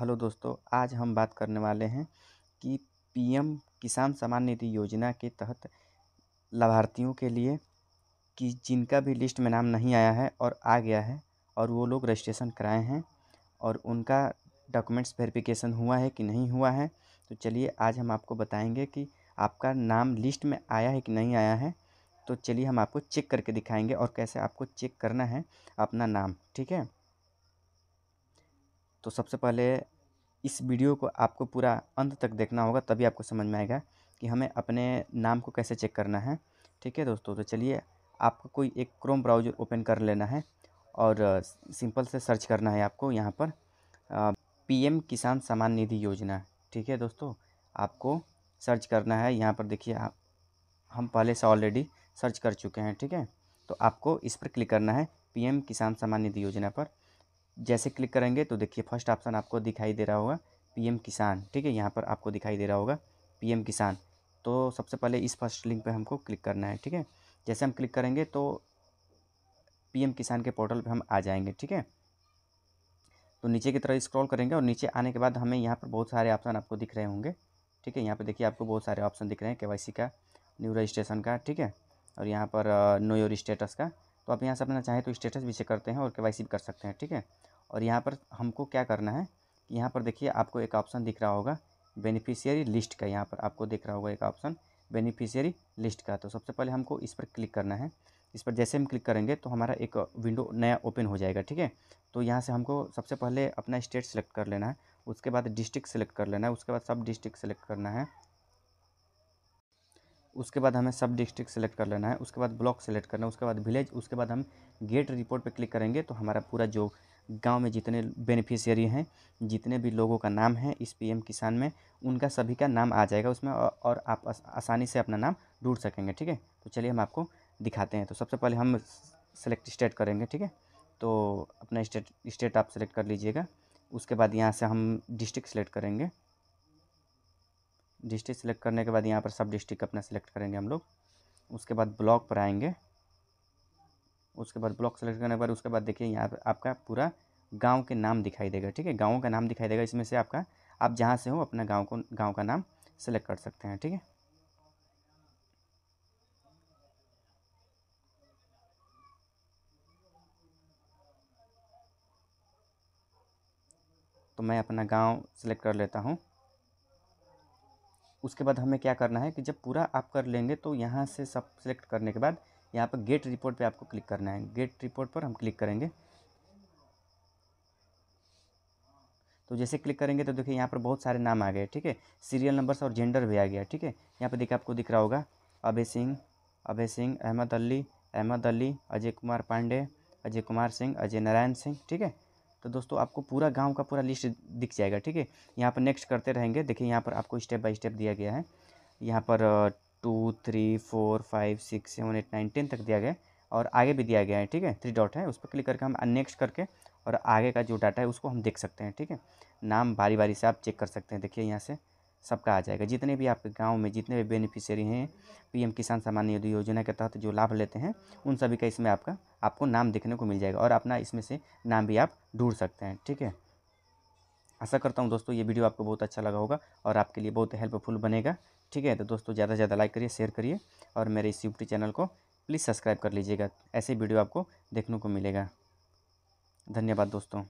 Hello दोस्तों, आज हम बात करने वाले हैं कि पीएम किसान सम्मान निधि योजना के तहत लाभार्थियों के लिए कि जिनका भी लिस्ट में नाम नहीं आया है और आ गया है और वो लोग रजिस्ट्रेशन कराए हैं और उनका डॉक्यूमेंट्स वेरिफिकेशन हुआ है कि नहीं हुआ है तो चलिए आज हम आपको बताएँगे कि आपका नाम लिस्ट में आया है कि नहीं आया है तो चलिए हम आपको चेक करके दिखाएँगे और कैसे आपको चेक करना है अपना नाम, ठीक है? तो सबसे पहले इस वीडियो को आपको पूरा अंत तक देखना होगा, तभी आपको समझ में आएगा कि हमें अपने नाम को कैसे चेक करना है। ठीक है दोस्तों तो चलिए आपको कोई एक क्रोम ब्राउज़र ओपन कर लेना है और सिंपल से सर्च करना है आपको यहाँ पर पीएम किसान सम्मान निधि योजना। ठीक है दोस्तों, आपको सर्च करना है। यहाँ पर देखिए आप, हम पहले से ऑलरेडी सर्च कर चुके हैं। ठीक है तो आपको इस पर क्लिक करना है पीएम किसान सम्मान निधि योजना पर। जैसे क्लिक करेंगे तो देखिए फ़र्स्ट ऑप्शन आपको दिखाई दे रहा होगा पीएम किसान। ठीक है, यहाँ पर आपको दिखाई दे रहा होगा पीएम किसान। तो सबसे पहले इस फ़र्स्ट लिंक पे हमको क्लिक करना है, ठीक है? जैसे हम क्लिक करेंगे तो पीएम किसान के पोर्टल पे हम आ जाएँगे, ठीक है? तो नीचे की तरह स्क्रॉल करेंगे और नीचे आने के बाद हमें यहाँ पर बहुत सारे ऑप्शन आपको दिख रहे होंगे, ठीक है? यहाँ पर देखिए आपको बहुत सारे ऑप्शन दिख रहे हैं के का, न्यू रजिस्ट्रेशन का, ठीक है? और यहाँ पर नो योर स्टेटस का। तो आप यहाँ से अपना चाहें तो स्टेटस भी चेक करते हैं और के भी कर सकते हैं, ठीक है? और यहाँ पर हमको क्या करना है कि यहाँ पर देखिए आपको एक ऑप्शन दिख रहा होगा बेनिफिशियरी लिस्ट का। यहाँ पर आपको दिख रहा होगा एक ऑप्शन बेनिफिशियरी लिस्ट का। तो सबसे पहले हमको इस पर क्लिक करना है। इस पर जैसे हम क्लिक करेंगे तो हमारा एक विंडो नया ओपन हो जाएगा, ठीक है? तो यहाँ से हमको सबसे पहले अपना स्टेट सेलेक्ट कर लेना है। उसके बाद डिस्ट्रिक्ट सेलेक्ट कर लेना है। उसके बाद सब डिस्ट्रिक्ट सेलेक्ट करना है। उसके बाद हमें सब डिस्ट्रिक्ट सेलेक्ट कर लेना है। उसके बाद ब्लॉक सेलेक्ट करना है। उसके बाद विलेज उसके बाद हम गेट रिपोर्ट पे क्लिक करेंगे तो हमारा पूरा जो गाँव में जितने बेनिफिशियरी हैं, जितने भी लोगों का नाम है इस पीएम किसान में, उनका सभी का नाम आ जाएगा उसमें और आप आसानी से अपना नाम ढूंढ सकेंगे, ठीक है? तो चलिए हम आपको दिखाते हैं। तो सबसे पहले हम सेलेक्ट स्टेट करेंगे, ठीक है? तो अपना स्टेट स्टेट आप सेलेक्ट कर लीजिएगा। उसके बाद यहाँ से हम डिस्ट्रिक्ट सेलेक्ट करेंगे। डिस्ट्रिक्ट सेलेक्ट करने के बाद यहाँ पर सब डिस्ट्रिक्ट अपना सेलेक्ट करेंगे हम लोग। उसके बाद ब्लॉक पर आएँगे। उसके बाद ब्लॉक सेलेक्ट करने के बाद, उसके बाद देखिए यहाँ पर आपका पूरा गाँव के नाम दिखाई देगा, ठीक है? गाँव का नाम दिखाई देगा, इसमें से आपका, आप जहाँ से हो अपना गाँव को, गाँव का नाम सेलेक्ट कर सकते हैं, ठीक है? तो मैं अपना गाँव सेलेक्ट कर लेता हूँ। उसके बाद हमें क्या करना है कि जब पूरा आप कर लेंगे तो यहाँ से सब सेलेक्ट करने के बाद यहाँ पर गेट रिपोर्ट पे आपको क्लिक करना है। गेट रिपोर्ट पर हम क्लिक करेंगे। तो जैसे क्लिक करेंगे तो देखिए यहाँ पर बहुत सारे नाम आ गए, ठीक है? सीरियल नंबर्स और जेंडर भी आ गया, ठीक है? यहाँ पर देखिए आपको दिख रहा होगा, अभय सिंह अभय सिंह, अहमद अली अहमद अली, अजय कुमार पांडे, अजय कुमार सिंह, अजय नारायण सिंह, ठीक है? तो दोस्तों आपको पूरा गाँव का पूरा लिस्ट दिख जाएगा, ठीक है? यहाँ पर नेक्स्ट करते रहेंगे। देखिए यहाँ पर आपको स्टेप बाय स्टेप दिया गया है। यहाँ पर two, three, four, five, six, seven, eight, nine, ten तक दिया गया है और आगे भी दिया गया है, ठीक है? थ्री डॉट है, उस पर क्लिक करके हम नेक्स्ट करके और आगे का जो डाटा है उसको हम देख सकते हैं, ठीक है? नाम बारी बारी से आप चेक कर सकते हैं, देखिए यहाँ से सबका आ जाएगा। जितने भी आपके गाँव में जितने भी बेनिफिशियरी हैं पीएम किसान सम्मान निधि योजना के तहत जो लाभ लेते हैं, उन सभी का इसमें आपका, आपको नाम देखने को मिल जाएगा और अपना इसमें से नाम भी आप ढूंढ सकते हैं, ठीक है? आशा करता हूँ दोस्तों ये वीडियो आपको बहुत अच्छा लगा होगा और आपके लिए बहुत हेल्पफुल बनेगा। ठीक है तो दोस्तों ज़्यादा से ज़्यादा लाइक करिए, शेयर करिए और मेरे इस यूट्यूब चैनल को प्लीज़ सब्सक्राइब कर लीजिएगा। ऐसे वीडियो आपको देखने को मिलेगा। धन्यवाद दोस्तों।